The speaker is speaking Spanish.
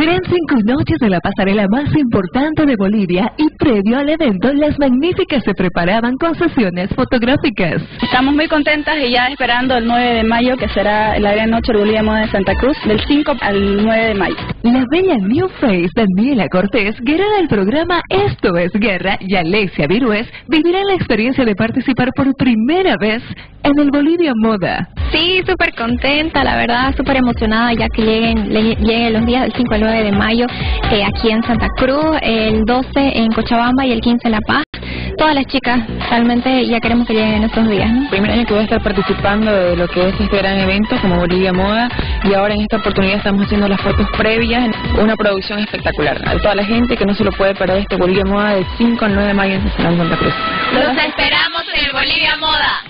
Serán cinco noches de la pasarela más importante de Bolivia y previo al evento, las magníficas se preparaban con sesiones fotográficas. Estamos muy contentas y ya esperando el 9 de mayo, que será la gran noche Bolivia Moda de Santa Cruz, del 5 al 9 de mayo. La bella New Face Daniela Cortés, guerrera del programa Esto es Guerra, y Alexia Virués vivirán la experiencia de participar por primera vez en el Bolivia Moda. Sí, súper contenta, la verdad, súper emocionada ya que lleguen, lleguen los días del 5 al 9 de mayo eh, aquí en Santa Cruz, el 12 en Cochabamba y el 15 en La Paz. Todas las chicas realmente ya queremos que lleguen en estos días. ¿no? Primer año que voy a estar participando de lo que es este gran evento como Bolivia Moda y ahora en esta oportunidad estamos haciendo las fotos previas, una producción espectacular. A toda la gente que no se lo puede perder este Bolivia Moda del 5 al 9 de mayo en Santa Cruz. Los esperamos en el Bolivia Moda.